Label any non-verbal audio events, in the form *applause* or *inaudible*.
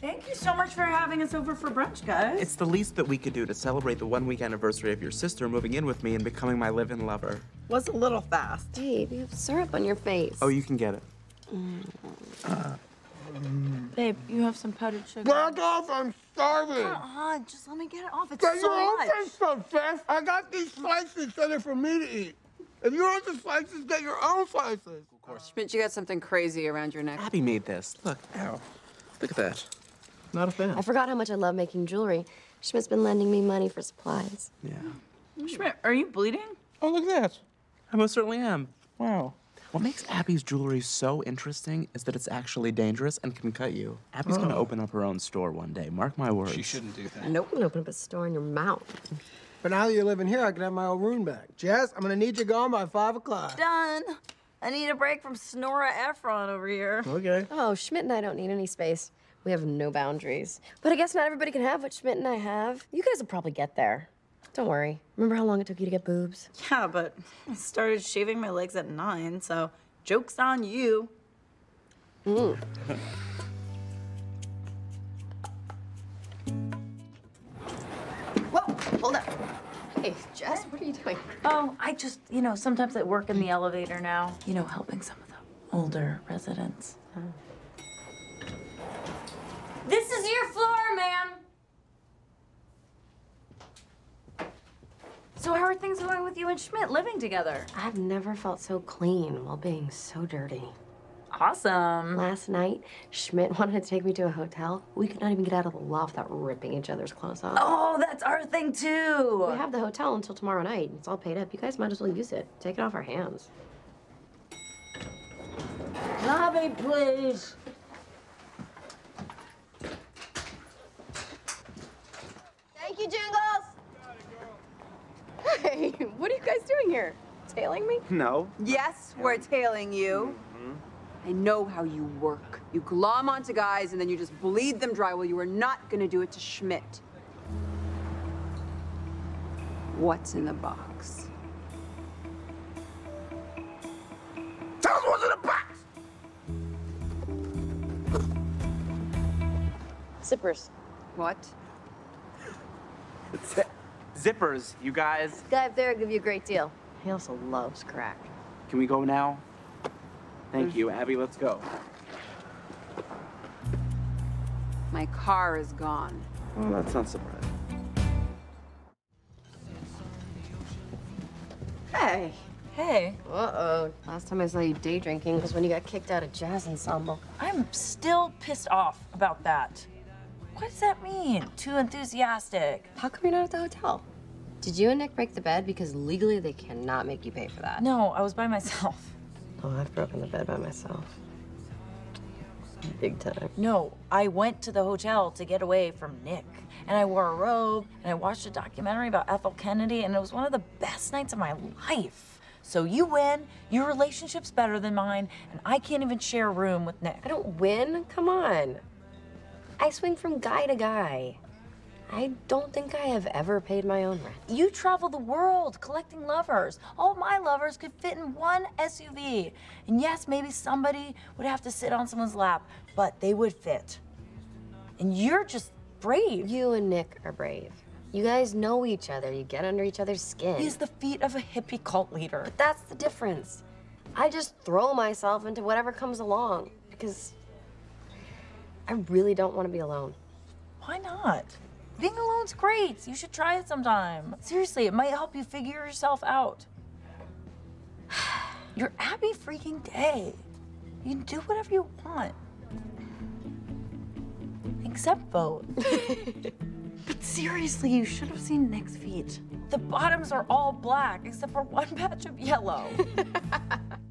Thank you so much for having us over for brunch, guys. It's the least that we could do to celebrate the one week anniversary of your sister moving in with me and becoming my live in lover. was a little fast. Babe, you have syrup on your face. Oh, you can get it. Mm. Babe, you have some powdered sugar. Back off, I'm starving. Come on, just let me get it off. It's Get so your own much. face so fast. I got these slices that are for me to eat. If you want the slices, get your own slices. Of course. Schmidt, you got something crazy around your neck. Abby made this. Look, ow. Look at that. Not a fan. I forgot how much I love making jewelry. Schmidt's been lending me money for supplies. Yeah. Schmidt, are you bleeding? Oh, look at that. I most certainly am. Wow. What makes Abby's jewelry so interesting is that it's actually dangerous and can cut you. Abby's gonna oh. open up her own store one day. Mark my words. She shouldn't do that. Nope. I'm open up a store in your mouth. But now that you're living here, I can have my old room back. Jess, I'm gonna need you gone by five o'clock. Done. I need a break from Snora Ephron over here. Okay. Oh, Schmidt and I don't need any space. We have no boundaries. But I guess not everybody can have what Schmidt and I have. You guys will probably get there. Don't worry. Remember how long it took you to get boobs? Yeah, but I started shaving my legs at nine, so joke's on you. Mm. Whoa, hold up. Hey, Jess, what are you doing? Oh, I just, you know, sometimes I work in the elevator now. You know, helping some of the older residents. Oh. This is your floor, ma'am. So how are things going with you and Schmidt living together? I've never felt so clean while being so dirty. Awesome. Last night, Schmidt *laughs* wanted to take me to a hotel. We could not even get out of the loft without ripping each other's clothes off. Oh, that's our thing too. We have the hotel until tomorrow night. It's all paid up. You guys might as well use it. Take it off our hands. Lobby, please. Thank you, Jingles! Hey, *laughs* what are you guys doing here? Tailing me? No. Yes, we're tailing you. Mm-hmm. I know how you work. You glom onto guys and then you just bleed them dry. Well, you are not gonna do it to Schmidt. What's in the box? Tell us what's in the box. Zippers. What? Zippers, you guys. Guy up there will give you a great deal. He also loves crack. Can we go now? Thank you, Abby. Let's go. My car is gone. Well, that's not surprising. Hey. Hey, Uh-oh. Last time I saw you day drinking was when you got kicked out of jazz ensemble. I'm still pissed off about that. What does that mean? Too enthusiastic. How come you're not at the hotel? Did you and Nick break the bed? Because legally they cannot make you pay for that. No, I was by myself. *laughs* Oh, I've broken the bed by myself. Big time. No, I went to the hotel to get away from Nick. And I wore a robe and I watched a documentary about Ethel Kennedy, and it was one of the best nights of my life. So you win, your relationship's better than mine, and I can't even share a room with Nick. I don't win. Come on. I swing from guy to guy. I don't think I have ever paid my own rent. You travel the world collecting lovers. All my lovers could fit in one SUV. And yes, maybe somebody would have to sit on someone's lap, but they would fit. And you're just brave. You and Nick are brave. You guys know each other. You get under each other's skin. He's the feet of a hippie cult leader. But That's the difference. I just throw myself into whatever comes along because I really don't want to be alone. Why not? Being alone's great. You should try it sometime. Seriously, it might help you figure yourself out. *sighs* You're Abby freaking Day. You can do whatever you want. Except vote. *laughs* but seriously, you should have seen Nick's feet. The bottoms are all black except for one *laughs* patch of yellow. *laughs*